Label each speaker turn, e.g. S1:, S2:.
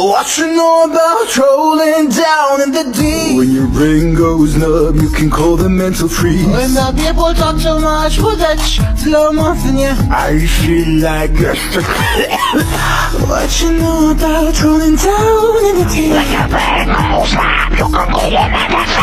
S1: What you know about rolling down in the deep? When your brain goes numb, you can call the mental freeze. When the people talk too much, put that sh- slow motion, yeah. I feel like a What you know about rolling down in the deep? When your brain goes numb, you can call the mental freeze.